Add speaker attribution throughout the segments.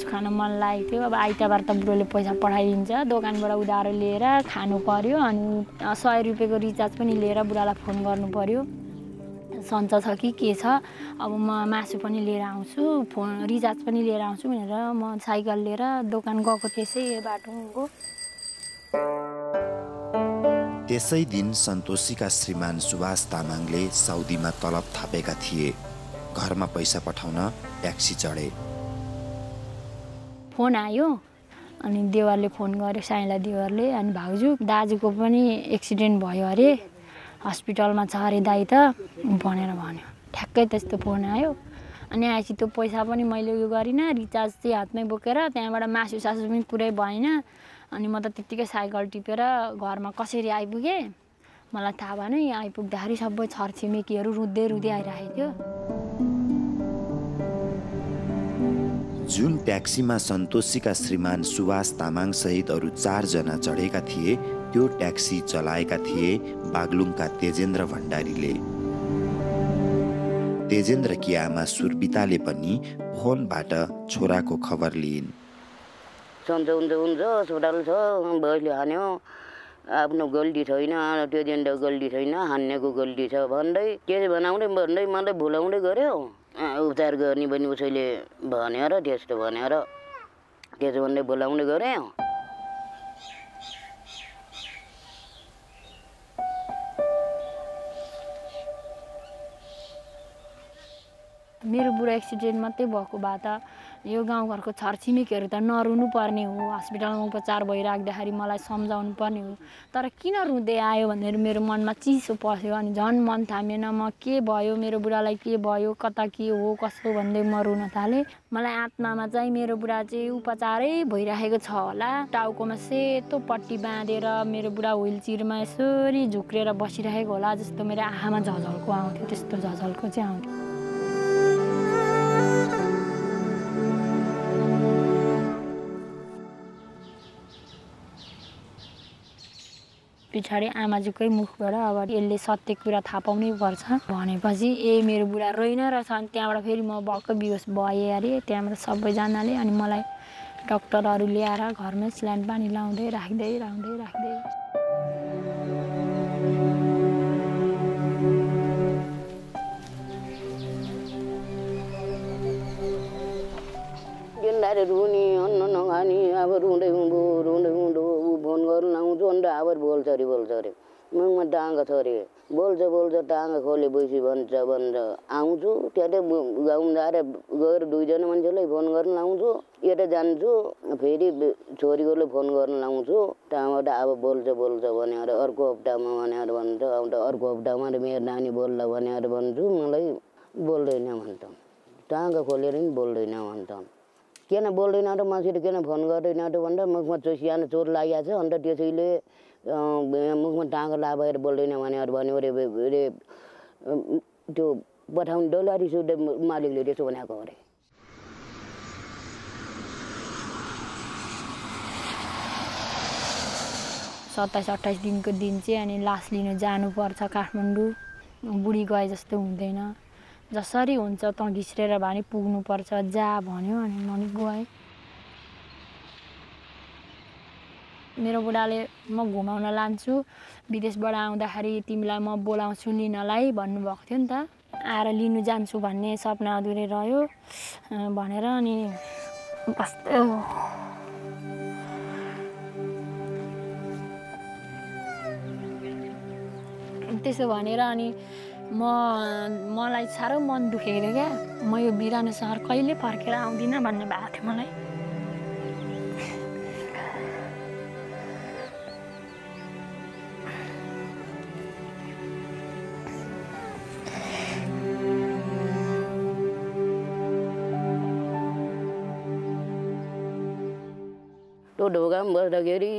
Speaker 1: मासु खान मन लागेको थियो। अब आइतबार त बुढोले पैसा पठाइदिन्छ दोकानबाट उधारो लिएर खानु पर्यो अनि सय रुपियाँको रिचार्ज पनि लिएर बुढालाई फोन गर्नु पर्यो। सन्च छ कि के छ? अब म मासु पनि लिएर आउँछु फोन रिचार्ज पनि लिएर आउँछु भनेर म साइकल लिएर दोकान गएको थिएँ यसै बाटो गएको
Speaker 2: त्यसै दिन सन्तोषीका श्रीमान सुभाष तामाङले साउदीमा तलब थापेका थिए। घरमा पैसा पठाउन ट्याक्सी चढे।
Speaker 1: फोन आयो अनि देवरले फोन गर्यो साइला देवरले अनि भाउजू दाजुको पनि एक्सिडेन्ट भयो अरे हस्पिटलमा छ अरे दाइ त भनेर भन्यो। ठ्याक्कै त्यस्तो फोन आयो। अनि आएपछि त्यो पैसा पनि मैले उयो गरिनँ रिचार्ज चाहिँ हातमै बोकेर त्यहाँबाट मासु सासु पनि पुरै भएन। अनि म त त्यत्तिकै साइकल टिपेर घरमा कसरी आइपुगेँ? मलाई थाहा भएन यहाँ आइपुग्दाखेरि सबै छरछिमेकीहरू रुँदै रुँदै आइरहेको थियो।
Speaker 2: जुन ट्याक्सीमा सन्तोषीका श्रीमान सुभाष तामाङ सहित अरू चारजना चढेका थिए त्यो ट्याक्सी चलाएका थिए बागलुङका तेजेन्द्र भण्डारीले तेजेन्द्रकी आमा सुर्बिताले पनि फोनबाट छोराको खबर लिइन्
Speaker 3: सन्चो हुन्छ हुन्छ अस्पताल हान्यो आफ्नो गल्ती छैन त्यो दिन गल्ती छैन हान्नेको गल्ती छ भन्दै के बनाउँदै भन्दै मलाई भुलाउँदै गऱ्यो उपचार गर्ने पनि उसैले भनेर त्यस्तो भनेर त्यसो भन्दै बोलाउँदै गऱ्यो।
Speaker 1: मेरो बुढा एक्सिडेन्ट मात्रै भएको भए त यो गाउँघरको छरछिमेकीहरू त नरुनु पर्ने हो। हस्पिटलमा उपचार भइराख्दाखेरि मलाई सम्झाउनु पर्ने हो। तर किन रुँदै आयो भनेर मेरो मनमा चिसो पस्यो अनि झन् मन थामेन म के भयो मेरो बुढालाई के भयो कता के हो कसो भन्दै म रुन थालेँ। मलाई आत्मामा चाहिँ मेरो बुढा चाहिँ उपचारै भइराखेको छ होला। टाउकोमा सेतो पट्टी बाँधेर मेरो बुढा व्हिल चेयरमा यसरी झुक्रेर बसिरहेको होला जस्तो मेरो आँखामा झझल्को आउँथ्यो त्यस्तो झझल्को चाहिँ आउँथ्यो। पछाडि आमाजुकै मुखबाट अब यसले सत्य कुरा थाहा पाउनै पर्छ भनेपछि ए मेरो बुढा रोइन रहेछ अनि त्यहाँबाट फेरि म भक्क बिहोस भएँ अरे। त्यहाँबाट सबैजनाले अनि मलाई डक्टरहरू ल्याएर घरमै स्ल्यान्ड पानी लाउँदै राख्दै राख्दै राख्दै।
Speaker 3: रुनी अन्न नखाने अब रुँदै हुँदो रुँदै हुँदो। फोन गर्नु आउँछु अन्त अब बोल्छ अरे बोल्छ अरे। मुखमा टाँगा छ अरे। बोल्छ बोल्छ खोले बैसी भन्छ भन्छ। आउँछु त्यहाँ गाउँदा आएर गएर दुईजना मान्छेलाई फोन गर्न लाउँछु यता जान्छु फेरि छोरीकोले फोन गर्न लाउँछु त्यहाँबाट अब बोल्छ बोल्छ भनेर अर्को हप्तामा भनेर भन्छ अन्त अर्को हप्तामा मेरो नानी बोल्ला भनेर भन्छु। मलाई बोल्दैन भन्छ टाँगा खोलेर नि बोल्दैन भन्छ किन बोल्दैन र मान्छेले किन फोन गर्दैन त भन्दा मुखमा चो सानो चोट लागेको छ अन्त त्यसैले मुखमा टाँगो लाभएर बोल्दैन भनेर भन्यो। अरे अरे त्यो पठाउने डोलारी सुधे मालिकले त्यसो भनेको अरे।
Speaker 1: सत्ताइस अट्ठाइस दिनको दिन चाहिँ अनि लास लिनु जानुपर्छ काठमाडौँ। बुढी गए जस्तो हुँदैन। जसरी हुन्छ त घिस्रेर भए पनि पुग्नुपर्छ जा भन्यो अनि म पनि गएँ मेरो बुढाले म घुमाउन लान्छु विदेशबाट आउँदाखेरि तिमीलाई म बोलाउँछु लिनलाई भन्नुभएको थियो नि त। आएर लिनु जान्छु भन्ने सपना अधुरै रह्यो भनेर अनि त्यसो भनेर अनि म मलाई साह्रो मन दुखेको थियो क्या। म यो बिरानो सहर कहिले फर्केर आउँदिनँ भन्ने भएको थियो मलाई।
Speaker 3: ढोकामा बस्दाखेरि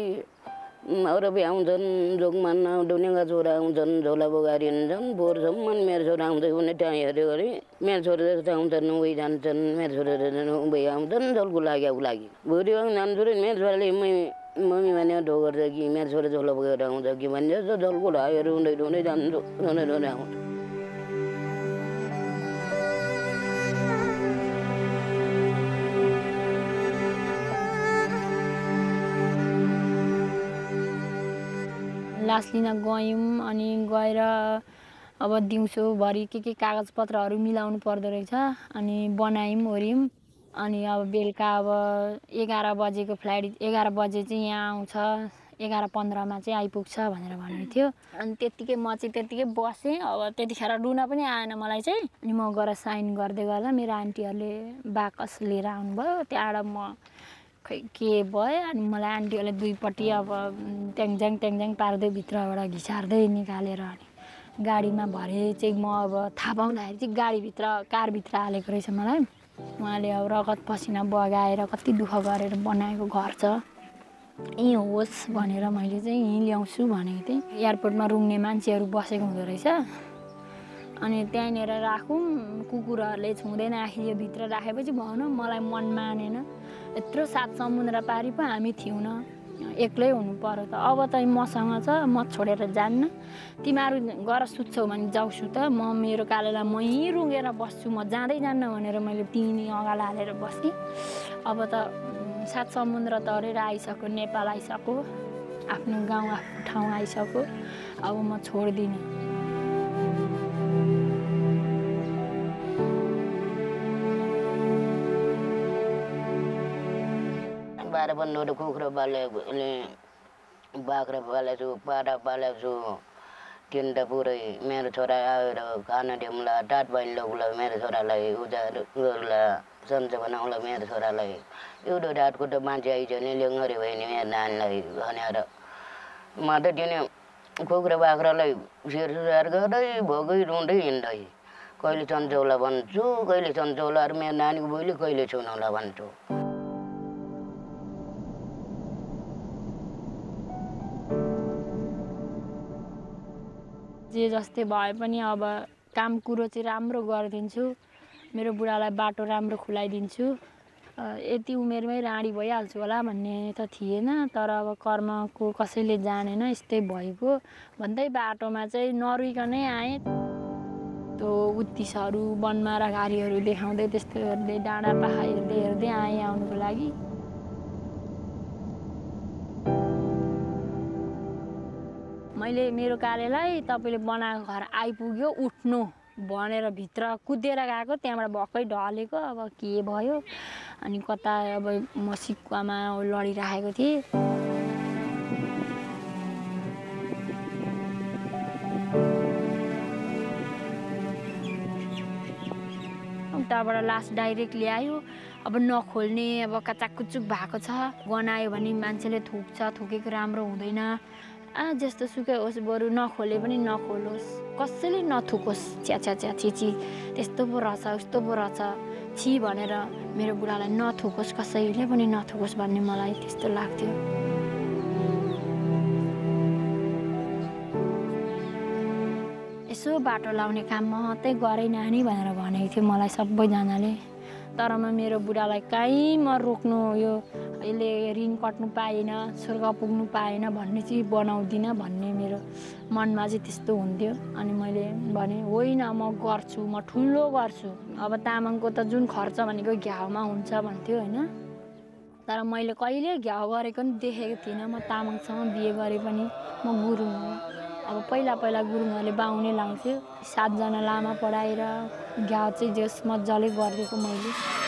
Speaker 3: अरू आउँछन् जोगमान दुनियाँका छोरा आउँछन् झोला बोगारी हुन्छन् पोहोरसम्म मेरो छोरा आउँदै भने त्यहाँ हेऱ्यो अरे मेरो छोरा जस्तो आउँछन् उही जान्छन् मेरो छोरा उही आउँछन् झोलको लागि अब लागि भोलि जान्छु र मेरो छोराले मै मम्मी भने ढो गर्छ कि मेरो छोरा झोला बोकेर आउँछ कि भने जस्तो झोलको ढाइहरू रुँदै रुँदै जान्छु रुँदै रुँदै आउँछ
Speaker 1: लास लिन गयौँ अनि गएर अब दिउँसोभरि के के कागजपत्रहरू मिलाउनु पर्दो रहेछ अनि बनायौँ ओऱ्यौँ अनि अब बेलुका अब एघार बजेको फ्लाइट एघार बजे चाहिँ यहाँ आउँछ। एघार पन्ध्रमा चाहिँ आइपुग्छ भनेर भनेको थियो। अनि त्यत्तिकै म चाहिँ त्यत्तिकै बसेँ। अब त्यतिखेर रुन पनि आएन मलाई चाहिँ। अनि म गएर साइन गर्दै गर्दा मेरो आन्टीहरूले बाकस लिएर आउनुभयो। त्यहाँबाट म के भयो अनि मलाई आन्टीहरूले दुईपट्टि अब ट्याङज्याङ ट्याङज्याङ पार्दै भित्रबाट घिसार्दै निकालेर अनि गाडीमा भरे चाहिँ म अब थाहा पाउँदाखेरि चाहिँ गाडीभित्र कारभित्र हालेको रहेछ मलाई उहाँले अब रगत पसिना बगाएर कति दुःख गरेर बनाएको घर छ यहीँ होस् भनेर मैले चाहिँ यहीँ ल्याउँछु भनेको थिएँ एयरपोर्टमा रुङ्ने मान्छेहरू बसेको हुँदो रहेछ अनि त्यहीँनिर राखौँ कुकुरहरूले छुँदैन आखिर भित्र राखेपछि भएन मलाई मन मानेन यत्रो सात समुद्र पारि पो हामी थियौँ एक्लै हुनु पऱ्यो त। अब त मसँग छ म छोडेर जान्न। तिमीहरू गर सुत्छौ भने जाउँछु त। म मेरो कालेलाई म यहीँ रुँगेर बस्छु। म जाँदै जान्न भनेर मैले तिनी अगाडि हालेर बसेँ अब त सात समुद्र तरेर आइसक्यो नेपाल आइसक्यो। आफ्नो गाउँ आफ्नो ठाउँ आइसक्यो। अब म छोड्दिनँ।
Speaker 3: बाह्र पन्ध्रवटा कुखुरा पालेको बाख्रा पालेको छु पाटा पालेको छु तिनवटा पुरै मेरो छोरा आएर खाना दिउँला टाट बाइन लौला मेरो छोरालाई उजार गर्ला सन्चो बनाउला मेरो छोरालाई एउटा ढाटको त मान्छे आइज नि ल्याङ्गरी भयो नि मेरो नानीलाई भनेर म त तिनी कुखुरा बाख्रालाई सिरसुसार गर्दै भोगै रुँदै हिँड्दै कहिले सन्चौला भन्छु कहिले सन्चौला अरू मेरो नानीको बोली कहिले सुनाउला भन्छु
Speaker 1: जे जस्तै भए पनि अब काम कुरो चाहिँ राम्रो गरिदिन्छु। मेरो बुढालाई बाटो राम्रो खुलाइदिन्छु। यति उमेरमै राँडी भइहाल्छु होला भन्ने त थिएन तर अब कर्मको कसैले जानेन यस्तै भएको। भन्दै बाटोमा चाहिँ नरुइकनै आएँ। त्यो उत्तिसहरू बनमारा गाडीहरू देखाउँदै त्यस्तो हेर्दै डाँडा पाखा हेर्दै हेर्दै आएँ आउनुको लागि। मैले मेरो कार्यलाई तपाईँले बनाएको घर आइपुग्यो उठ्नु भनेर भित्र कुदेर गएको त्यहाँबाट भक्कै ढलेको अब के भयो? अनि कता अब म सिक्कामा लडिराखेको थिएँ। उताबाट लास डाइरेक्ट ल्यायो। अब नखोल्ने अब कचाककुचुक भएको छ। गनायो भने मान्छेले थुक्छ थुकेको राम्रो हुँदैन। आ जस्तो सुकै होस् बरु नखोले पनि नखोलोस्। कसैले नथुकोस्। च्या च्या च्या छि छि। त्यस्तो पो रहेछ उस्तो पो रहेछ। छि भनेर मेरो बुढालाई नथुकोस् कसैले पनि नथुकोस् भन्ने मलाई त्यस्तो लाग्थ्यो। यसो बाटो लाउने काम मात्रै गरे नानी भनेर भनेको थियो मलाई सबैजनाले। तर म मेरो बुढालाई कहीँ म रोक्नु यो यसले ऋण कट्नु पाएन स्वर्ग पुग्नु पाएन भन्ने चाहिँ बनाउँदिनँ भन्ने मेरो मनमा चाहिँ त्यस्तो हुन्थ्यो। अनि मैले भने होइन म गर्छु म ठुलो गर्छु। अब तामाङको त जुन खर्च भनेको घ्याउमा हुन्छ भन्थ्यो होइन? तर मैले कहिले घ्याउ गरेको पनि देखेको थिइनँ। म तामाङसँग बिहे गरे पनि म गुरुङ हो। अब पहिला पहिला गुरुङहरूले बाहुनै लाउँथ्यो। सातजना लामा पढाएर घ्याउ चाहिँ जस मजाले गरिदिएको मैले।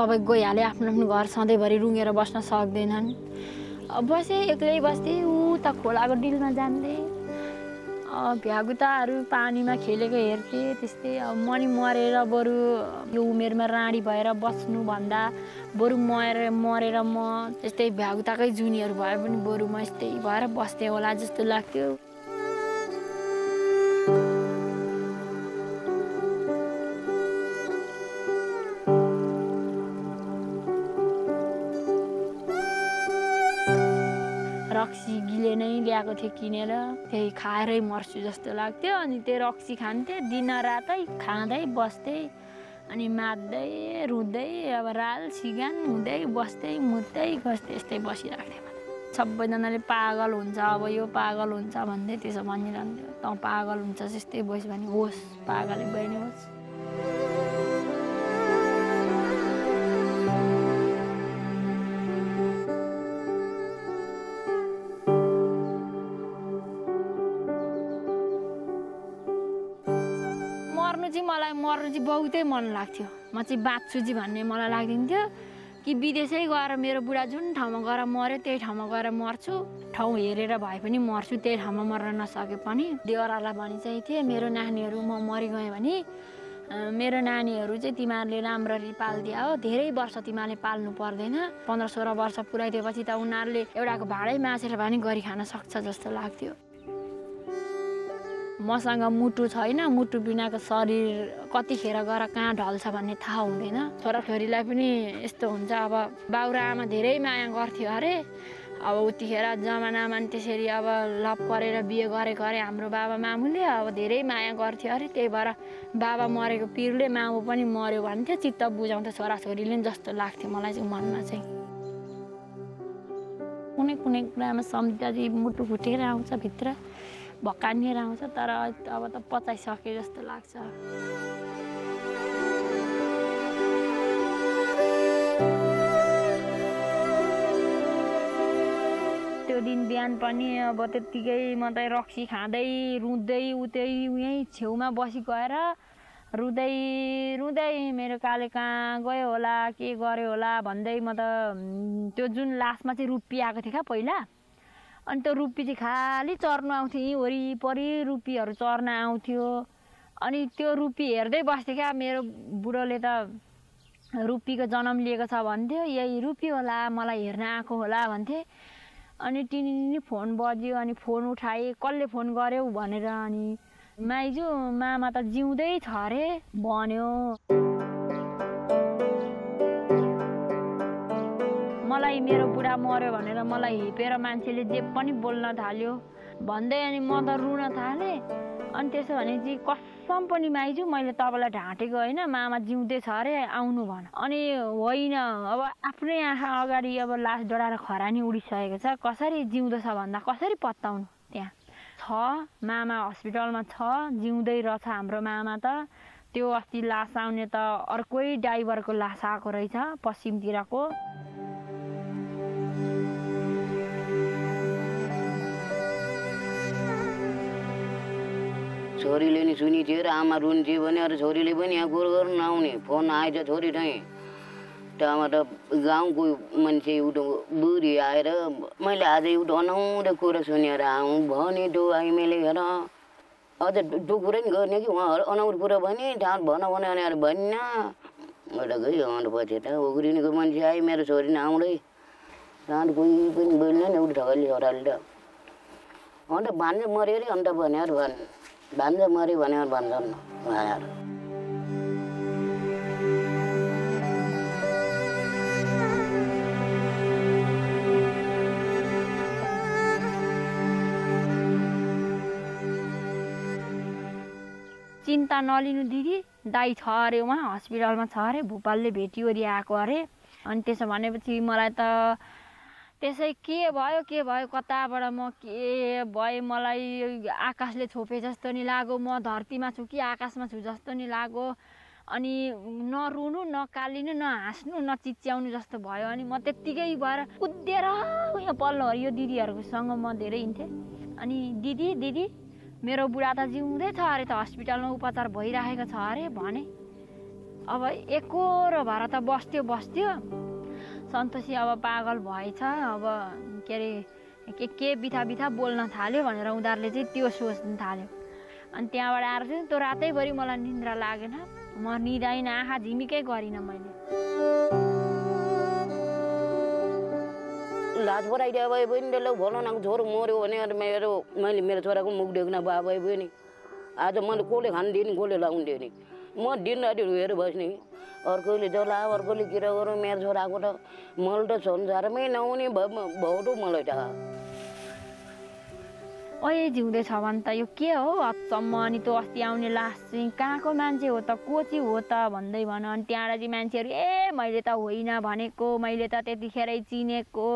Speaker 1: सबै गइहाले आफ्नो आफ्नो घर सधैँभरि रुँगेर बस्न सक्दैनन्। बसेँ एक्लै बस्थेँ उता खोलाको डिलमा जान्थेँ। भ्यागुताहरू पानीमा खेलेको हेर्थेँ त्यस्तै अब म नि मरेर बरु यो उमेरमा राँडी भएर बस्नुभन्दा बरु मरेर मरेर म त्यस्तै भ्यागुताकै जुनीहरू भए पनि बरु म यस्तै भएर बस्थेँ होला जस्तो लाग्थ्यो। रक्सी गिले नै ल्याएको थिएँ किनेर। त्यही खाएरै मर्छु जस्तो लाग्थ्यो। अनि त्यो रक्सी खान्थेँ। दिनरातै खाँदै बस्दै अनि मात्दै रुँदै अब राल सिगान हुँदै बस्दै मुत्दै बस्दै यस्तै बसिरहेको थिएँ सबैजनाले पागल हुन्छ अब यो पागल हुन्छ भन्दै त्यसो भनिरहन्थ्यो। तँ पागल हुन्छ जस्तै बस् भने होस् पागलै बहिनी होस्। चाहिँ बहुतै मन लाग्थ्यो। म चाहिँ बाँच्छु चाहिँ भन्ने मलाई लाग्दिन्थ्यो कि विदेशै गएर मेरो बुढा जुन ठाउँमा गएर मऱ्यो त्यही ठाउँमा गएर मर्छु। ठाउँ हेरेर भए पनि मर्छु त्यही ठाउँमा मर्न नसके पनि। देवरालाई भनिसकेको थिएँ मेरो नानीहरू म मरिगएँ भने मेरो नानीहरू चाहिँ तिमीहरूले राम्ररी पालिदिया हो। धेरै वर्ष तिमीहरूले पाल्नु पर्दैन। पन्ध्र सोह्र वर्ष पुऱ्याइदिएपछि त उनीहरूले एउटाको भाडै मासेर पनि गरी खान सक्छ जस्तो लाग्थ्यो। मसँग मुटु छैन मुटु बिनाको शरीर कतिखेर गएर कहाँ ढल्छ भन्ने थाहा हुँदैन। छोराछोरीलाई पनि यस्तो हुन्छ अब बाउ र आमा धेरै माया गर्थ्यो अरे। अब उतिखेर जमानामा नि त्यसरी अब लप गरेर बिहे गरेको अरे हाम्रो बाबा मामुले अब धेरै माया गर्थ्यो अरे। त्यही भएर बाबा मरेको पिरले मामु पनि मऱ्यो भन्थ्यो चित्त बुझाउँथ्यो छोराछोरीले नि जस्तो लाग्थ्यो मलाई चाहिँ मनमा चाहिँ। कुनै कुनै कुरामा सम्झिँदा मुटु फुटेर आउँछ भित्र। भकानिएर आउँछ तर अब त पचाइसके जस्तो लाग्छ। त्यो दिन बिहान पनि अब त्यत्तिकै म त रक्सी खाँदै रुँदै उतै यहीँ छेउमा बसी गएर रुँदै रुँदै मेरो काले कहाँ गयो होला के गर्यो होला भन्दै म त त्यो जुन लासमा चाहिँ रुप्पी आएको थियो क्या पहिला अनि त्यो रुप्पी चाहिँ खालि चर्नु आउँथ्यो यहीँ वरिपरि रुप्पीहरू चर्न आउँथ्यो। अनि त्यो रुप्पी हेर्दै बस्थेँ क्या मेरो बुढोले त रुप्पीको जन्म लिएको छ भन्थ्यो यही रुप्पी होला मलाई हेर्न आएको होला भन्थे। अनि टिनी फोन बज्यो अनि फोन उठाएँ कसले फोन गर्यो? भनेर अनि माइजू मामा त जिउँदै छ अरे भन्यो। मलाई मेरो बुढा मऱ्यो भनेर मलाई हिपेर मान्छेले जे पनि बोल्न थाल्यो। भन्दै अनि म त रुन थालेँ। अनि त्यसो भने चाहिँ कसम पनि माइजू मैले तपाईँलाई ढाँटेको होइन मामा जिउँदै छ अरे आउनु भन। अनि होइन अब आफ्नै आँखा अगाडि अब लास डढाएर खरानी उडिसकेको छ कसरी जिउँदो छ भन्दा कसरी पत्ताउनु? त्यहाँ छ मामा हस्पिटलमा छ जिउँदै रहेछ हाम्रो मामा त। त्यो अस्ति लास आउने त अर्कै ड्राइभरको लास आएको रहेछ पश्चिमतिरको।
Speaker 3: छोरीले नि सुनिथ्यो र आमा रुन्थ्यो भने अरू छोरीले पनि यहाँ कुरो गर्नु नआउने फोन आएछ छोरी चाहिँ। त्यहाँबाट गाउँको मान्छे उठो बुढी आएर मैले आज एउटा अनाउँदो कुरो सुनेर आउँ भने डो आइ मैले हेर। अझ डो कुरै नि गर्ने कि उहाँहरू अनाउरो कुरो भने त्यहाँ भन भने भनेर भन्न। एउटा गयो अन्त पछि त उग्रिनेको मान्छे आयो मेरो छोरी नि आउँदै। त्यहाँबाट कोही पनि बोल्ने नि एउटा ठगली छोराले त। अन्त भान्जा मऱ्यो अरे अन्त भनेर भन् भान्जा मऱ्यो भनेर भन्छन् उहाँहरू
Speaker 1: चिन्ता नलिनु दिदी दाई छ अरे उहाँ हस्पिटलमा छ अरे भोपालले भेटिवरी आएको अरे। अनि त्यसो भनेपछि मलाई त त्यसै के भयो के भयो? कताबाट म के भएँ? मलाई आकाशले छोपे जस्तो नि लाग्यो म धरतीमा छु कि आकाशमा छु जस्तो नि लाग्यो अनि नरुनु नकालिनु नहाँस्नु नचिच्याउनु जस्तो भयो। अनि म त्यत्तिकै भएर कुदेर यहाँ पल्लो यो दिदीहरूकोसँग म धेरै हिँड्थेँ। अनि दिदी दिदी मेरो बुढा त जिउँदै छ अरे त हस्पिटलमा उपचार भइरहेको छ अरे भने। अब एकोरो भएर त बस्थ्यो बस्थ्यो। सन्तोषी अब पागल भएछ अब के अरे के के बिथा बिथा बोल्न थाल्यो भनेर उनीहरूले चाहिँ त्यो सोच्नु थाल्यो। अनि त्यहाँबाट आएर चाहिँ त्यो रातैभरि मलाई निन्द्रा लागेन म निदाइनँ आँखा झिमिकै गरिनँ मैले।
Speaker 3: लाज पराइदियो भए पनि त्यसलाई भन न छोरो मऱ्यो भने मेरो मैले मेरो छोराको मुख देख्न भए भए पनि आज मैले कसले खानु दिने कसले लाउनु दिने म दिनराति रोएर बस्ने। अर्कोले जला अर्कोले किरा गरौँ मेरो छोराको त मैले त संसारमै नहुने भयो मलाई त।
Speaker 1: अहिले जिउँदैछ भने त यो के हो? अचम्म अनि त्यो अस्ति आउने लास चाहिँ कहाँको मान्छे हो त? को चाहिँ हो त? भन्दै भन। अनि त्यहाँबाट चाहिँ मान्छेहरू ए मैले त होइन भनेको मैले त त्यतिखेरै चिनेको।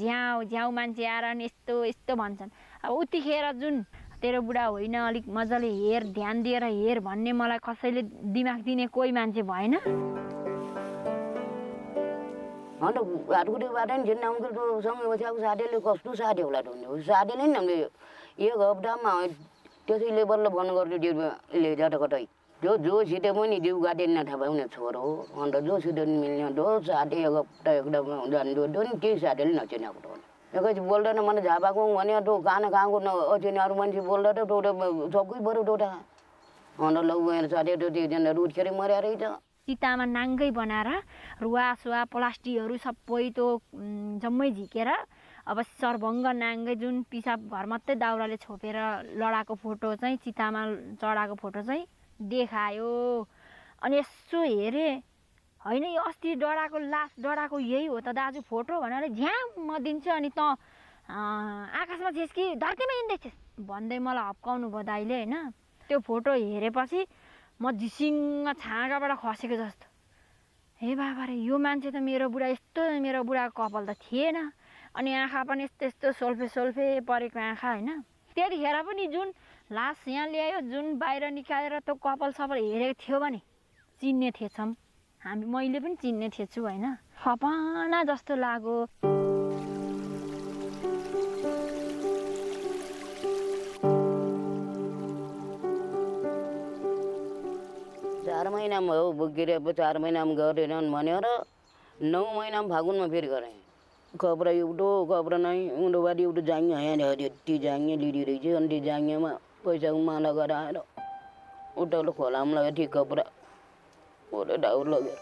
Speaker 1: झ्याउ झ्याउ मान्छे आएर नि यस्तो यस्तो भन्छन्। अब उतिखेर जुन तेरो बुढा होइन अलिक मजाले हेर ध्यान दिएर हेर भन्ने मलाई कसैले दिमाग दिने कोही मान्छे भएन।
Speaker 3: अन्त हातखुट्टीबाट नि झिन्न अङ्कलको सँगै बसेको साथीले कस्तो साथी होला त साथीले नि हामीले एक हप्तामा त्यसै लेबरले फोन गर्नु जिउले जता कतै। जो जो सिधै पनि जिउ गाडेन थाहा पाउने छोरो हो। अन्त जो नि मिल्ने जो साथी एक हप्ता एक हप्ता जानु त्यो नि त्यही साथीले नचिनेको एकैछिन बोल्दैन मैले झापाको भने त्यो कहाँ न कहाँको न अचिने अरू मान्छे बोल्दा त एउटा सबै बरु एउटा अन्त लौ गएर साथी त्यो रुटखेर मर्या रहेछ
Speaker 1: चितामा नाङ्गै बनाएर रुवासुवा प्लास्टिकहरू सबै त्यो जम्मै झिकेर अब सर्भङ्ग नाङ्गै जुन पिसाब घर मात्रै दाउराले छोपेर लडाएको फोटो चाहिँ चितामा चढाएको फोटो चाहिँ देखायो अनि यसो हेरेँ होइन यो अस्ति डढाएको लास डढाएको यही हो त दाजु फोटो भनेर झ्याम म दिन्छु अनि त आकाशमा थिएस् कि धरतीमा हिँड्दैथिएस् भन्दै मलाई हप्काउनु भयो दाइले होइन? त्यो फोटो हेरेपछि म झिसिङ्ग छाँगाबाट खसेको जस्तो। हे बाबा रे यो मान्छे त मेरो बुढा यस्तो मेरो बुढाको कपाल त थिएन। अनि आँखा पनि यस्तो यस्तो सोल्फे सोल्फे परेको आँखा होइन? त्यतिखेर पनि जुन लास यहाँ ल्यायो जुन बाहिर निकालेर त्यो कपाल सपाल हेरेको थियो भने चिन्ने थिएछौँ हामी मैले पनि चिन्ने थिएछु होइन? खपाना जस्तो लाग्यो
Speaker 3: चार महिनामा हो अब चार महिनामा गरेनन् भनेर नौ महिनामा फागुनमा फेरि गरेँ। कपडा एउटो कपडा नै उँधोबारी एउटा जाङ्गे यहाँ यति जाङ्गे लिडी रहेछ अनि त्यो जाङ्गेमा पैसाको माला गराएर उठाउलो खोलामा लगेर त्यो कपडा ओरे ढाउर लगेर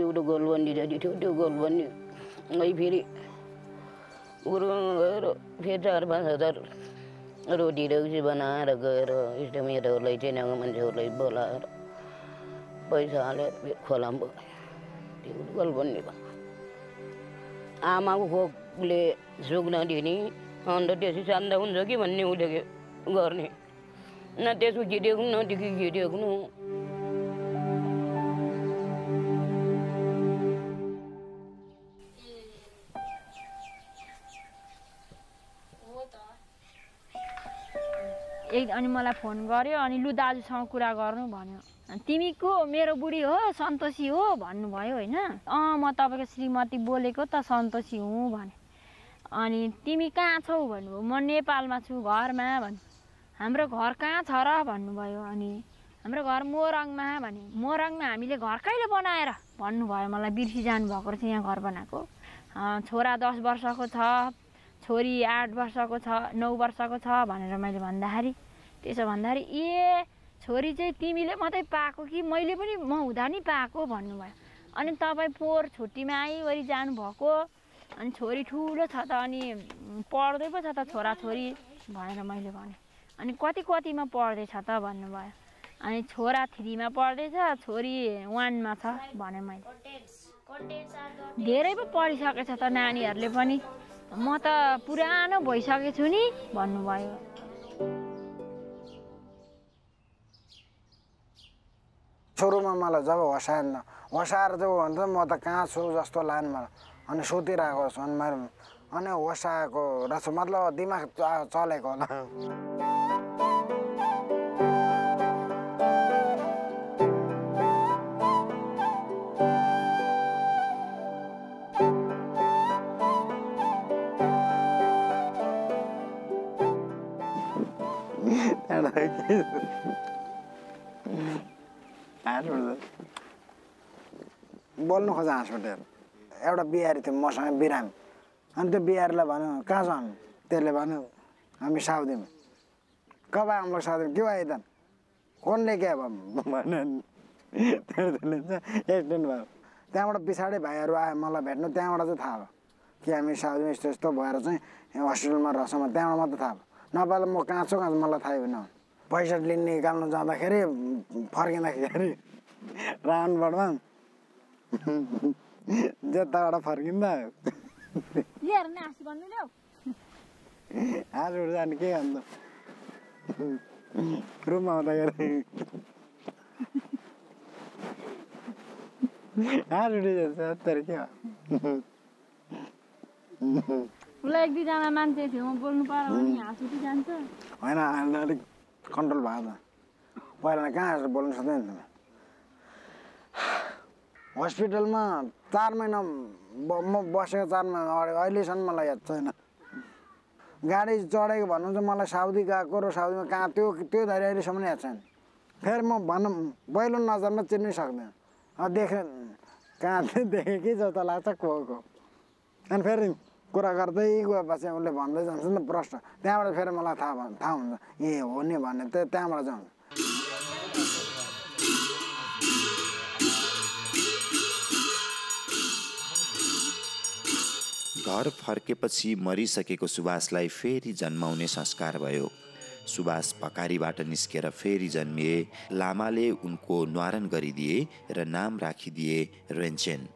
Speaker 3: एउटा गोलबन्दी जति थियो त्यो गोलबन्दी है फेरि उरु गएर फेरि चार पाँच हजार रोटी रौसी बनाएर गएर इष्टमित्रहरूलाई चिनेको मान्छेहरूलाई बोलाएर पैसा हालेर फेरि खोलामा बोकेँ त्यो गोलबन्दी भयो आमाको खोकले सुक्न दिने अन्त त्यसै चान्दा हुन्छ कि भन्ने उठेको गर्ने न त्यसको खिटेको न त्यो खिटेको
Speaker 1: अनि मलाई फोन गर्यो अनि लु दाजुसँग कुरा गर्नु भन्यो। तिमी को? मेरो बुढी हो सन्तोषी हो भन्नुभयो होइन। अँ म तपाईँको श्रीमती बोलेको त सन्तोषी हुँ भने अनि तिमी कहाँ छौ भन्नुभयो? म नेपालमा छु घरमा भन्नु हाम्रो घर कहाँ छ र भन्नुभयो अनि हाम्रो घर मोरङमा भने मोरङमा हामीले घर कहिले बनाएर? भन्नुभयो मलाई बिर्सी जानुभएको रहेछ यहाँ घर बनाएको। छोरा दस वर्षको छ छोरी आठ वर्षको छ नौ वर्षको छ भनेर मैले भन्दाखेरि। त्यसो भन्दाखेरि ए छोरी चाहिँ तिमीले मात्रै पाएको कि? मैले पनि म हुँदा नि पाएको भन्नुभयो। अनि तपाईँ पोहोर छुट्टीमा आइवरि जानुभएको? अनि छोरी ठुलो छ त अनि पढ्दै पो छ त छोराछोरी भनेर मैले भनेँ। अनि कति कतिमा पढ्दैछ त भन्नुभयो। अनि छोरा थ्रीमा पढ्दैछ छोरी वानमा छ भने मैले। धेरै पो पढिसकेछ त नानीहरूले पनि। म त पुरानो भइसकेको छु नि भन्नुभयो।
Speaker 4: सुरुमा मलाई जब हँसाएन हँसाएर चाहिँ भन्छ म त कहाँ छु जस्तो लाग्यो मलाई अनि सुतिरहेको छु अनि मेरो अनि हँसाएको रहेछ। मतलब दिमाग चलेको होला। बोल्नु खोज हाँस उठेर एउटा बिहारी थियो मसँग बिरामी। अनि त्यो बिहारीलाई भन्यो कहाँ छ हामी त्यसले भन्यो हामी साउदीमा। कब लोग साउदी लेके आयो भन्यो नि। त्यसले चाहिँ एक्सिडेन्ट भयो। त्यहाँबाट पछाडि भाइहरू आयो मलाई भेट्नु। त्यहाँबाट चाहिँ थाहा भयो कि हामी साउदीमा यस्तो यस्तो भएर चाहिँ हस्पिटलमा रहेछौँ। त्यहाँबाट मात्रै थाहा भयो। नपाएर म कहाँ छु कहाँ छु मलाई थाहै भएन। पैसा लिन निकाल्नु जाँदाखेरि फर्किँदाखेरि राउन्डबाटमा जेताबाट फर्किँदा।
Speaker 1: लिएर नि हाँसी भन्नु ल्याउ
Speaker 4: हाँस उठ्छ अनि के अन्त रुममा आउँदाखेरि। हाँस उठिजान्छ तर के
Speaker 1: उसलाई एक दुईजना मान्छे छेउमा बोल्नु पारो भने हाँस उठिजान्छ
Speaker 4: होइन अलिक कन्ट्रोल भएको त पहिला कहाँ यस्तो बोल्नु सक्दैन नि हस्पिटलमा चार महिना ब- म बसेको चार महिना अगाडि अहिलेसम्म मलाई याद छैन गाडी चढेको भन्नु चाहिँ मलाई साउदी गएको र साउदीमा कहाँ त्यो त्यो धरि अहिलेसम्म याद छैन फेरि म भनौँ पहिलो नजरमा चिन्नै सक्दैन देखेँ कहाँ देखेँ कि जस्तो लाग्छ को को अनि फेरि कुरा गर्दै गएपछि उसले भन्दै जान्छ नि त प्रश्न त्यहाँबाट फेरि मलाई थाहा भयो थाहा हुन्छ। ए हो नि भन्ने त्यो त्यहाँबाट हुन्छ
Speaker 2: घर फर्केपछि मरिसकेको सुभाषलाई फेरि जन्माउने संस्कार भयो। सुभाष पकारीबाट निस्केर फेरि जन्मिए लामाले उनको न्वारन गरिदिए र नाम राखिदिए रेन्चेन।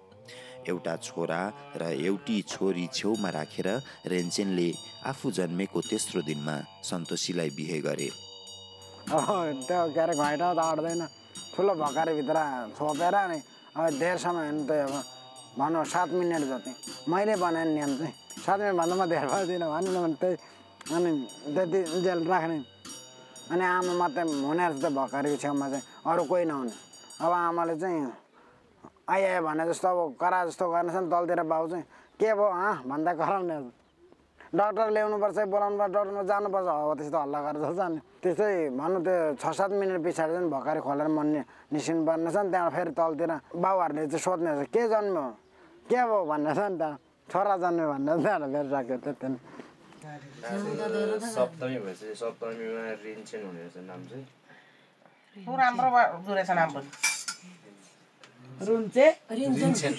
Speaker 2: एउटा छोरा र एउटी छोरी छेउमा राखेर रेन्चेनले आफू जन्मेको तेस्रो दिनमा सन्तोषीलाई बिहे गरे।
Speaker 4: त्यो के अरे घैँटा त अट्दैन ठुलो भकारीभित्र छोपेर अनि अब धेर समय त अब भनौँ सात मिनट जति। मैले बनाएँ नियम चाहिँ सात मिनटभन्दा म धेर पर्दिनँ भनिनँ भने त्यही अनि त्यति जेल राख्ने। अनि आमा मात्रै हुने रहेछ त भकारीको छेउमा चाहिँ। अरू कोही नहुने। अब आमाले चाहिँ आइआयो भने जस्तो अब करा जस्तो गर्नेछ नि तलतिर बाउ चाहिँ के भयो? हाँ भन्दा कराउने डक्टर ल्याउनुपर्छ बोलाउनु पर्छ डक्टरमा जानुपर्छ अब त्यस्तो हल्ला गरेर जस्तो अनि त्यस्तै भनौँ त्यो छ सात मिनट पछाडि चाहिँ भर्खरै खोलेर मन नि- निस्किनु पर्ने छ नि त्यहाँबाट फेरि तलतिर बाउहरूले चाहिँ सोध्ने रहेछ के जन्म्यो के भयो? भन्ने छ नि त छोरा जन्म्यो भनेर त्यहाँबाट फेरि राख्यो त्यति नै।
Speaker 5: सप्तमी भएपछि सप्तमीमा रिन्चेन हुने रहेछ नाम चाहिँ।
Speaker 6: राम्रो रहेछ नाम पनि। रुन्चे
Speaker 5: रिन्चेन रिन्चेन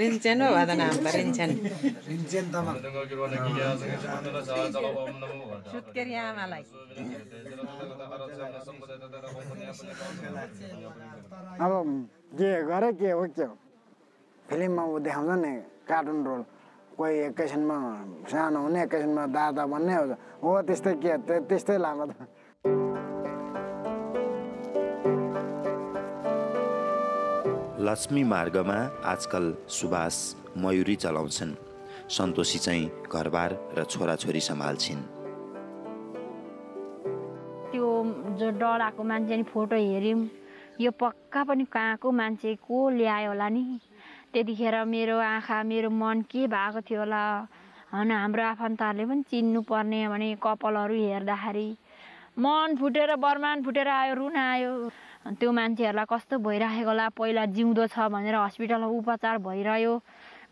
Speaker 6: रिन्चेन हो भएन नाम त रिन्चेन सुत्केरी आमालाई
Speaker 4: अब के गरे के हो के हो फिल्ममा ऊ देखाउँछ नि कार्टुन रोल कोही एकैछिनमा सानो हुने एकैछिनमा दादा भन्ने हो त्यस्तै के त्य- त्यस्तै लामो त
Speaker 2: लक्ष्मी मार्गमा आजकल सुभाष मयुरी चलाउँछन्। सन्तोषी चाहिँ घरबार र छोराछोरी सम्हाल्छिन्।
Speaker 1: त्यो जो डराएको मान्छे नि फोटो हेऱ्यौँ यो पक्का पनि कहाँको मान्छे को ल्यायो होला नि? त्यतिखेर मेरो आँखा मेरो मन के भएको थियो होला? होइन हाम्रो आफन्तहरूले पनि चिन्नु पर्ने भने कपालहरू हेर्दाखेरि मन फुटेर बर्मान फुटेर आयो रुन आयो। त्यो मान्छेहरूलाई कस्तो भइराखेको होला पहिला जिउँदो छ भनेर हस्पिटलमा उपचार भइरह्यो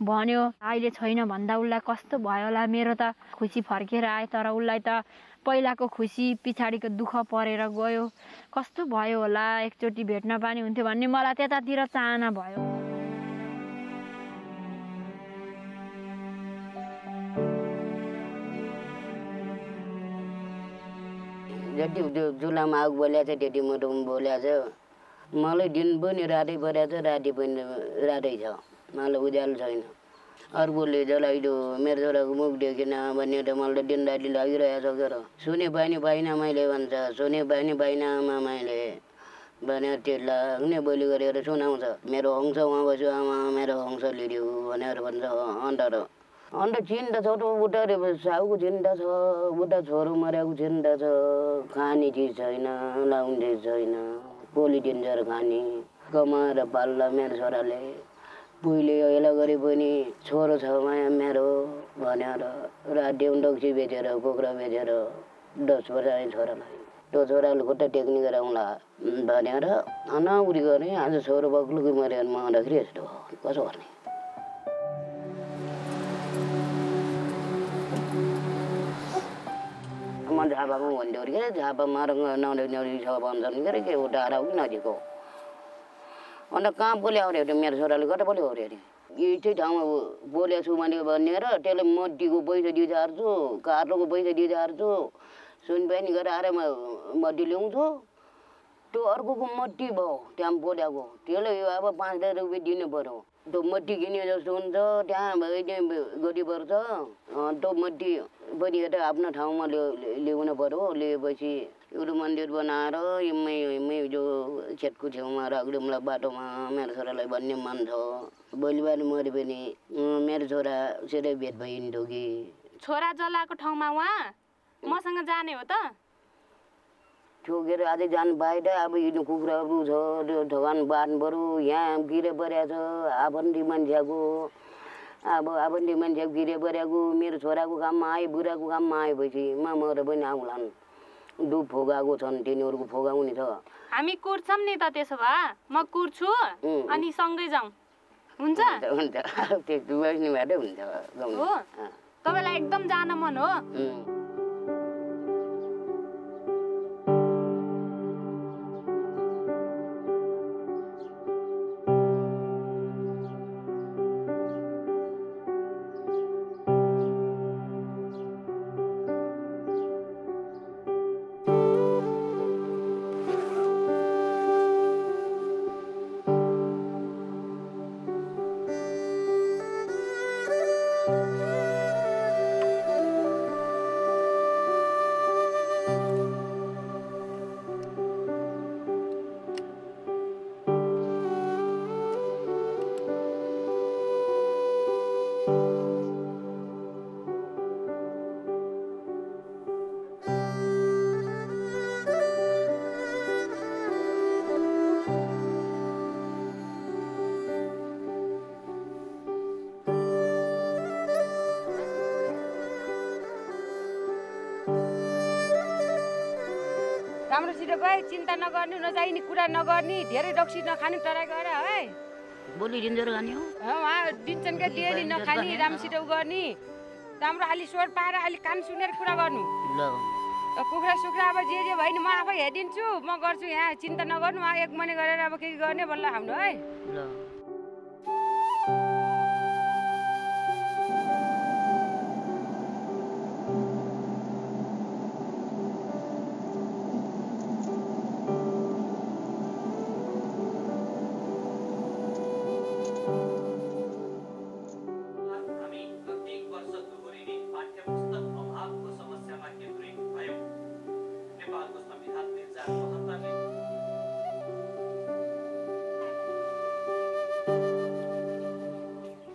Speaker 1: भन्यो। अहिले छैन भन्दा उसलाई कस्तो भयो होला मेरो त खुसी फर्केर आयो तर उसलाई त पहिलाको खुसी पछाडिको दुःख परेर गयो। कस्तो भयो होला एकचोटि भेट्न पानी हुन्थ्यो भन्ने मलाई त्यतातिर चाहना भयो।
Speaker 3: जति त्यो चुलामा आगो बलिएको छ त्यति म रुम बोल्याएको छ मलाई दिन पनि रातै परेको छ राति पनि रातै छ मलाई उज्यालो छैन अर्कोले जलाइदो मेरो छोराको मुख देखेन भन्ने त मलाई त दिन राति लागिरहेको छ क्या सुने पाइने पाइनँ मैले भन्छ सुने पाइने पाइनँ आमा मैले भनेर त्यो लाग्ने बोली गरेर सुनाउँछ मेरो हङ्स उहाँ बस्यो आमा मेरो हङ्स लिइदियो भनेर भन्छ अन्त र अन्त चिन्ता छ त उता रे साउको चिन्ता छ उता छोरो मरेको चिन्ता छ खाने चिज छैन लाउने चिज छैन पोली दिन्छ र खाने कमाएर पाल्ला मेरो छोराले पुइले हेला गरे पनि छोरो छ माया मेरो भनेर राति डक्सी बेचेर कुखुरा बेचेर दस वर्ष छोरालाई त्यो छोराले खुट्टा टेक्ने गराउँला भनेर अनाउरी गरेँ आज छोरो मऱ्यो भने म आउँदाखेरि यस्तो भयो कसो गर्ने म झापामा भन्थ्यो अरे के झापा मारङ नौले न्यौरी छ भन्छन् के अरे के उता आएर कि नजिक हो अन्त कहाँ बोल्यो अरे त्यो मेरो छोराले कता बोल्यो अरे अरे यही ठाउँमा बोलेको छु मैले भनेर त्यसले मट्टीको पैसा दिइ झार्छु काठोको पैसा दिइ झार्छु सुन पनि गरेर आएर म मट्टी ल्याउँछु त्यो अर्कोको मट्टी भयो त्यहाँ बोल्याएको त्यसले अब पाँच हजार रुपियाँ दिनु पऱ्यो त्यो मट्टी किने जस्तो हुन्छ त्यहाँ गरी पर्छ त्यो मट्टी यता आफ्नो ठाउँमा ल्याउ ल्याउनु पऱ्यो ल्याएपछि एउटा मन्दिर बनाएर यमै यमै जो छेतको छेउमा राखिदिउँला बाटोमा मेरो छोरालाई भन्ने मन छ। भोलि बिहान मऱ्यो भने मेरो छोरा सिधै भेट भइन्थ्यो कि?
Speaker 7: छोरा जलाएको ठाउँमा उहाँ? मसँग जाने हो त?
Speaker 3: ठोकेर अझै जानु पाएन। अब हिँड्नु कुखुराहरू छ त्यो ठगान बार्नु पऱ्यो यहाँ गिरे परेको छ। आफन्ती मान्छेको अब आफन्ती मान्छेको गिरे परेको मेरो छोराको काममा आयो बुढाको काममा आएपछि मा मर पनि आउलान्। डुब फोगाएको छन् तिनीहरूको फोगाउने छ।
Speaker 7: हामी कुर्छौँ नि त त्यसो भए। म कुर्छु. अनि सँगै जाउँ। हुन्छ?
Speaker 3: हुन्छ हुन्छ। त्यो हुन्छ।
Speaker 7: तपाईँलाई एकदम जान मन हो।
Speaker 6: चिन्ता नगर्नु नजाइने कुरा नगर्ने धेरै रक्सी नखाने ट्राई गर है।
Speaker 3: भोलि डिन्जर खाने हो?
Speaker 6: उहाँ डेली नखाने राम्रोसित उ गर्ने। राम्रो अलि स्वर पाएर अलि कान सुनेर कुरा गर्नु।
Speaker 3: ल।
Speaker 6: कुखुरा सुखुरा अब जे जे भयो नि म आफै हेरिदिन्छु। म गर्छु यहाँ चिन्ता नगर्नु। उहाँ एक महिना गरेर अब के के गर्ने बल्ल हाम्रो है।
Speaker 3: ल।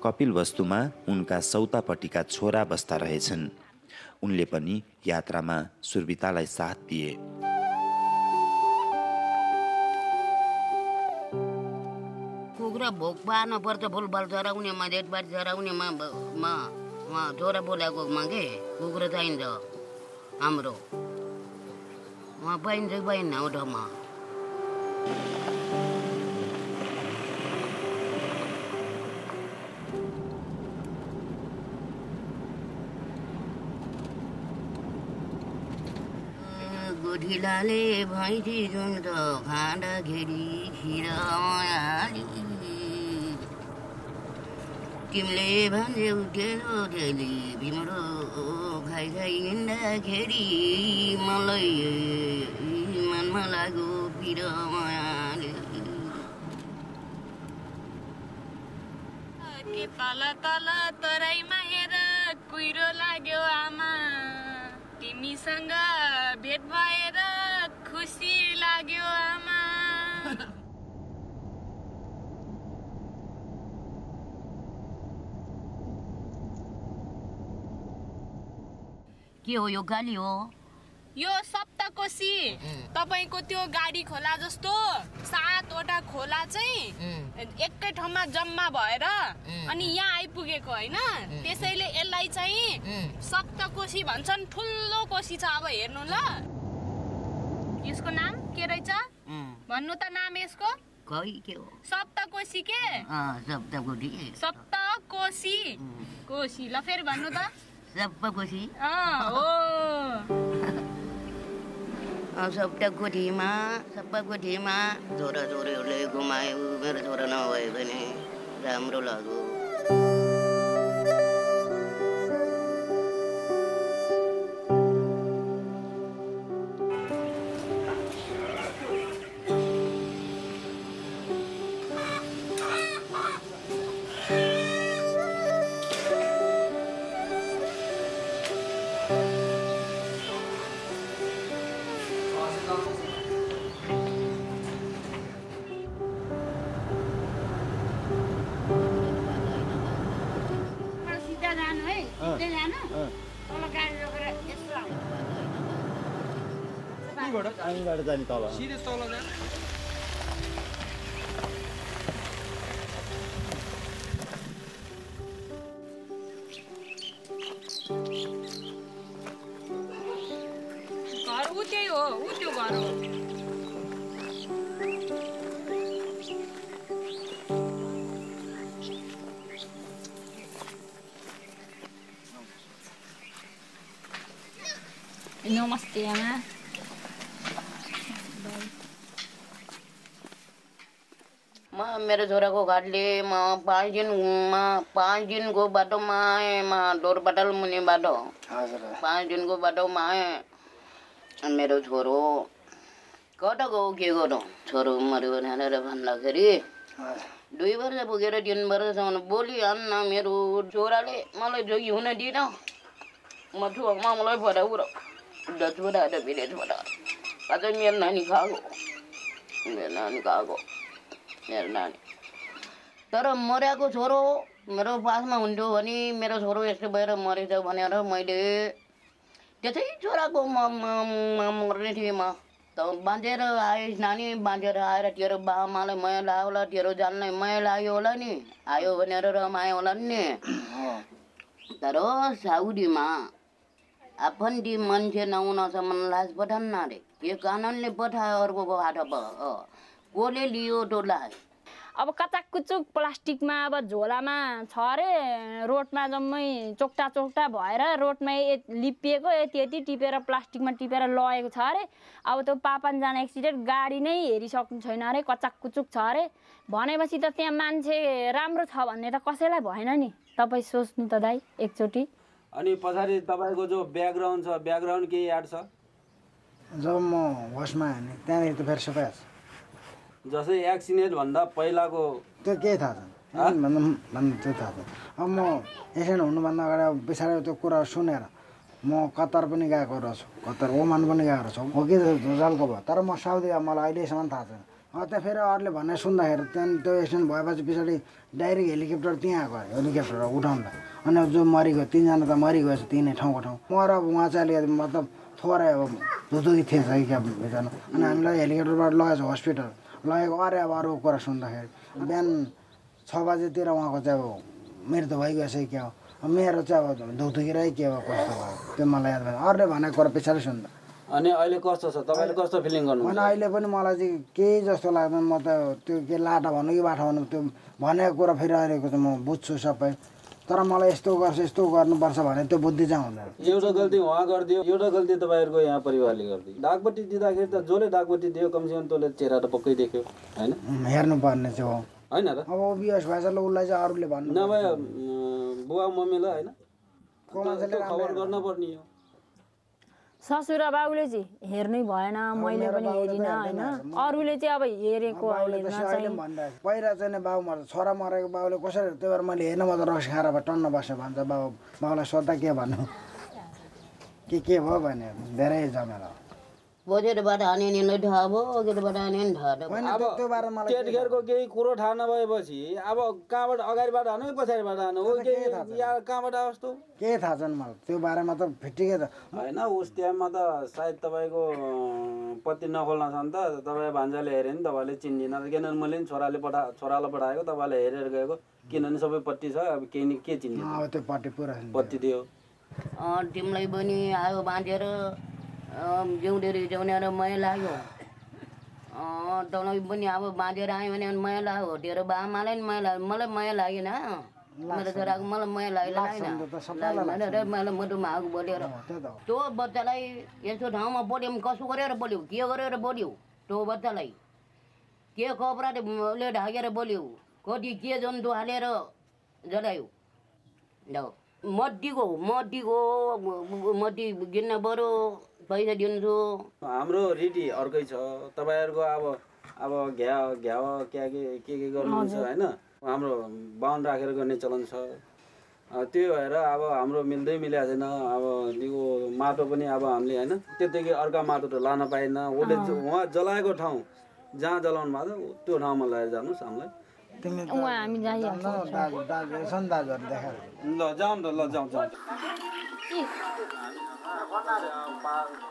Speaker 2: कपिल वस्तुमा उनका सौतापट्टिका छोरा बस्दा रहेछन्। उनले पनि यात्रामा सुर्बितालाई साथ दिए।
Speaker 3: कुखुरा भोक पार्न पर्छ फुलफल चराउनेमा रेटबारी चराउनेमा मा मा छोरा बोलाएकोमा के कुखुरा चाहिन्छ हाम्रो। उहाँ पाइन्छ पाइन्न हो ठाउँमा गोठिलाले भैँसी जुन त खाँदाखेरि खिर मायाली तिमीले भन्थ्यौ तेरो डेली तिम्रो खाइ खाइ हिँड्दाखेरि मलाई मनमा लाग्यो पिर मायाले
Speaker 7: तल तल तराईमा हेर कुहिरो लाग्यो आमा तिमीसँग भेट भएर खुसी लाग्यो आमा।
Speaker 3: के हो यो गाली हो?
Speaker 7: यो सप्तकोशी तपाईँको त्यो गाडी खोला जस्तो सातवटा खोला चाहिँ एकै ठाउँमा जम्मा भएर अनि यहाँ आइपुगेको होइन। त्यसैले यसलाई चाहिँ सप्तकोशी भन्छन् ठुलो कोशी छ। अब हेर्नु ल। यसको नाम के रहेछ? भन्नु त नाम यसको। सप्तकोशी के? सप्तकोशी कोशी। ल फेरि भन्नु त।
Speaker 3: सप्तकोशी?
Speaker 7: हो।
Speaker 3: सप्तकोठीमा सप्तकोठीमा छोरा छोरीहरूले घुमायो मेरो छोरा नभए पनि राम्रो लाग्यो।
Speaker 5: सिधै तल जानु
Speaker 3: मेरो छोराको घाटले म पाँच दिनमा पाँच दिनको बाटोमा आएँ म डोरपाटल मुनि बाटो। पाँच दिनको बाटोमा आएँ मेरो छोरो कता गयो के गरौँ छोरो मऱ्यो भनेर भन्दाखेरि दुई वर्ष पुगेर तिन वर्षसम्म बोलिहाल्न मेरो छोराले मलाई जोगी हुन दिएन म छुवामा मलाई फटाउ र दस छोराहरू छोरा अझै मेरो नानी खाएको मेरो नानी खाएको मेरो नानी। तर मर्याएको छोरो मेरो पासमा हुन्थ्यो भने मेरो छोरो यस्तो भएर मरेछ भनेर मैले त्यसै छोराको म मर्ने थिएँ म। त बाँचेर आएँ नानी बाँचेर आएर तेरो बाबामालाई माया लाग्यो होला तेरो जानलाई माया लाग्यो होला नि। आयो भनेर रमायो होला नि। तर साउदीमा आफन्ती मान्छे नहुनसम्म लास पठाउन अरे के कानुनले पठायो अर्कोको हात कसले लियो त्यो लास
Speaker 1: अब कचाक कुचुक प्लास्टिकमा अब झोलामा छ अरे रोडमा जम्मै चोक्टा चोक्टा भएर रोडमा ए- लिपिएको यति यति टिपेर प्लास्टिकमा टिपेर लगेको छ अरे अब त्यो पापन जाने एक्सिडेन्ट गाडी नै हेरिसक्नु छैन अरे कचाक कुचुक छ अरे भनेपछि त त्यहाँ मान्छे राम्रो छ भन्ने त कसैलाई भएन नि? तपाईँ सोच्नु त दाइ एकचोटि।
Speaker 8: अनि पछाडि तपाईँको जो ब्याकग्राउन्ड छ ब्याकग्राउन्ड केही याद छ?
Speaker 4: जब म होसमा आएँ नि त्यहाँदेखि त फेरि छ।
Speaker 8: जस्तै एक्सिडेन्ट भन्दा पहिलाको
Speaker 4: त्यो केही थाहा छैन। भन्दा भन्दा त्यो थाहा छैन। अब म एक्सिडेन्ट हुनुभन्दा अगाडि अब पछाडि त्यो कुरा सुनेर म कतार पनि गएको रहेछु। कतार ओमान पनि गएको रहेछु। हो कि जलको भयो? तर म साउदी अब मलाई अहिलेसम्म थाहा छैन। अब त्यहाँ फेरि अरूले भन्ने सुन्दाखेरि त्यहाँदेखि त्यो एक्सिडेन्ट भएपछि पछाडि डाइरेक्ट हेलिकप्टर त्यहाँ आएको हेलिकप्टर उठाउँदा अनि जो मरिगयो तिनजना त मरिगएछ तिनै ठाउँको ठाउँ। म र अब उहाँ चाहिँ अलिकति मतलब थोरै अब धुधुकी थिएछ कि क्या बेचारा अनि हामीलाई हेलिकप्टरबाट लगेछ हस्पिटल। लगेको अरे अब अरू कुरा सुन्दाखेरि बिहान छ बजेतिर उहाँको चाहिँ अब मृत्यु भइगएछ कि क्या हो। मेरो चाहिँ अब धुधुकीरै के हो कस्तो भयो? त्यो मलाई याद भएन। अरूले भनेको कुरा पछाडि सुन्दा।
Speaker 8: अनि अहिले कस्तो छ? तपाईँले कस्तो फिलिङ गर्नु
Speaker 4: अनि अहिले पनि मलाई चाहिँ केही जस्तो लाग्दैन। म त त्यो के लाटा भन्नु कि बाठा भन्नु त्यो भनेको कुरा फेरि अहिलेको चाहिँ म बुझ्छु सबै। तर मलाई यस्तो गर्छ यस्तो गर्नुपर्छ भने त्यो बुद्धि चाहिँ हुँदैन
Speaker 8: एउटा गल्ती उहाँ गरिदियो एउटा गल्ती तपाईँहरूको यहाँ परिवारले गरिदियो। डाकपट्टि दिँदाखेरि त जसले डाकपट्टि दियो कमसेकम तँले चेहरा त पक्कै देख्यो होइन?
Speaker 4: हेर्नुपर्ने चाहिँ हो।
Speaker 8: होइन र
Speaker 4: अब ओबिएस भएछ उसलाई चाहिँ अरूले भन्नु
Speaker 8: नभए बुवा मम्मीलाई होइन? खबर गर्न पर्ने हो।
Speaker 1: ससुरा बाबुले चाहिँ हेर्नै भएन मैले पनि हेरिनँ होइन अरूले चाहिँ अब हेरेको
Speaker 4: बाउले। पहिला चाहिँ बाउ मर्छ छोरा मरेको बाउले कसरी त्यही भएर मैले हेर्न म त रक्सी खाएर टन्न बस्यो भन्छ बाउ बाउलाई सोद्धा के भन्नु के के भयो भने धेरै झमेला
Speaker 3: बजेटबाट हान्यो नि भयो अघिबाट हान्यो नि
Speaker 4: केही
Speaker 8: त्यतिखेरको केही कुरो थाहा नभएपछि अब कहाँबाट अगाडिबाट हानु कि पछाडिबाट हानु हो
Speaker 4: केही
Speaker 8: कि या कहाँबाट कस्तो
Speaker 4: केही थाहा छैन मलाई। त्यो बारेमा त फिटिकै छ
Speaker 8: होइन उस टाइममा त सायद तपाईँको अँ, पत्ती नखोल्न छ नि त। तपाईँ भान्जाले हेऱ्यो नि तपाईँले चिन्दिनँ। किनभने मैले नि छोराले पठा छोरालाई पठाएको तपाईँले हेरेर गएको। किनभने सबै पट्टी छ अब केही न के चिन्दिनँ?
Speaker 4: अब त्यो पट्टि पुरा
Speaker 8: पत्ती दियो।
Speaker 3: अँ, तिमीलाई पनि आयो बाँधेर अँ, जिउँदो रहेछ भनेर माया लाग्यो अँ, तँलाई पनि अब बाँधेर आयो भने माया लाग्यो तेरो बाबामालाई नि माया लाग्यो मलाई माया लागेन मेरो छोराको मलाई माया लाग्यो लागेन र मलाई मुटुमा आगो बोलेर
Speaker 4: हो
Speaker 3: त्यो बच्चालाई यस्तो ठाउँमा बोल्यौ कसो गरेर बोल्यौ के गरेर बोल्यौ त्यो बच्चालाई के कपडाले ढाकेर बोल्यौ कति के जन्तु हालेर जलायो ल मट्टीको मट्टीको मट्टी किन्न पऱ्यो पैसा दिन्छु
Speaker 8: हाम्रो रीति अर्कै छ। तपाईँहरूको अब अब घ्या घ्याव क्या के के के गर्नुहुन्छ होइन? हाम्रो बाहुन राखेर गर्ने चलन छ। अँ, त्यो भएर अब हाम्रो मिल्दै मिलेको छैन। अब त्यो माटो पनि अब हामीले होइन? त्यतिकै अर्का माटो त लान पाएन। उसले उहाँ जलाएको ठाउँ जहाँ जलाउनु भएको छ त्यो ठाउँमा लगेर जानुहोस् हामीलाई। ल जाउँ त ल जाउँ जाउँ।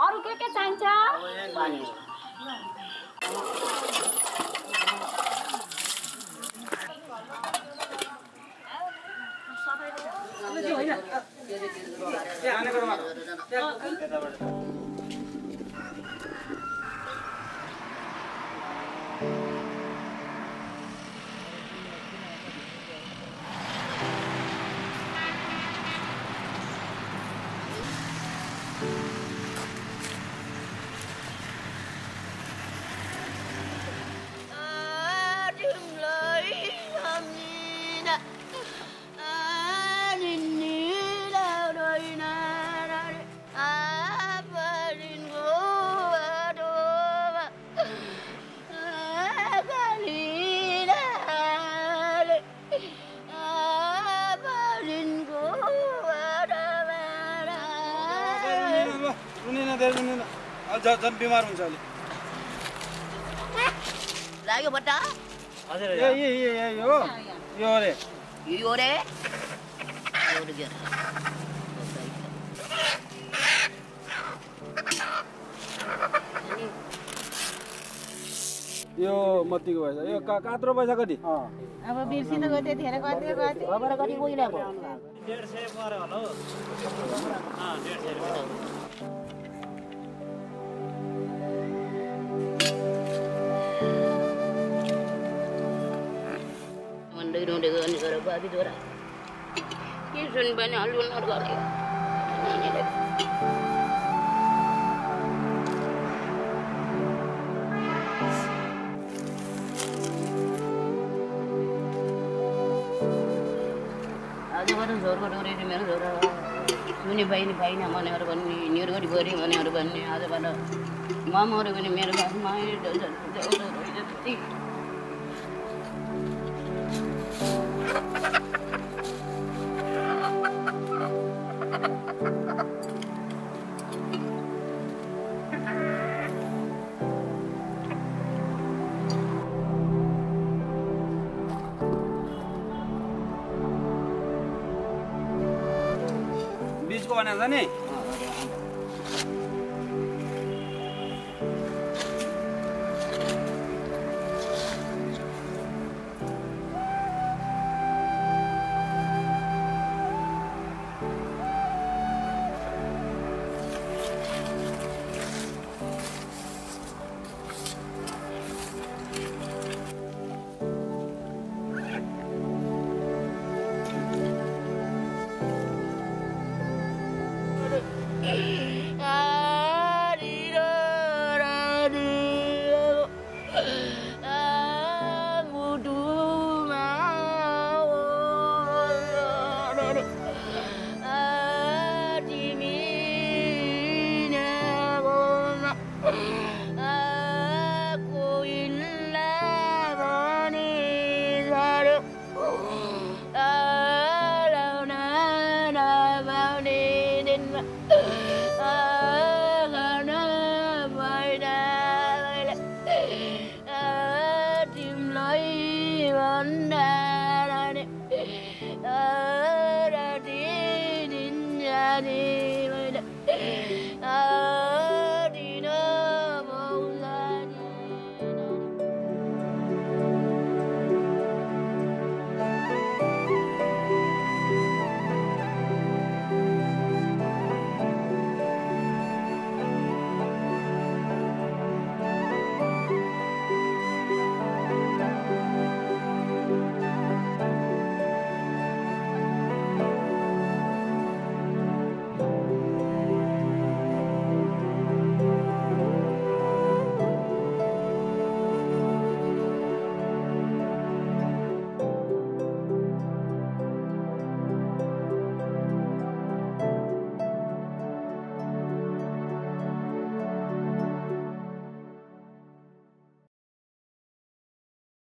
Speaker 1: अरू के के चाहिन्छ?
Speaker 8: रुनिन झन् बिमार हुन्छ अहिले।
Speaker 3: लाग्यो बट्टा।
Speaker 8: ए ए ए ए यो यो
Speaker 3: रे यो रे?
Speaker 8: यो मत्तीको पैसा। यो का कात्रो पैसा कति?
Speaker 6: अब बिर्सिनु गयो त्यतिखेर कति कति?
Speaker 3: खबर कति गइरहेको? भन्दै रुँडेको अनि गएर बाबी छोरा के सुनि पनि हल्लुन गऱ्यो आजबाट छोरको डोरी मेरो सुनि पाइन भनेर भन्ने निरगढी गऱ्यो भनेर भन्ने आजबाट म मऱ्यो भने मेरो बाबुमा जति
Speaker 8: बिचको भनेको छ नि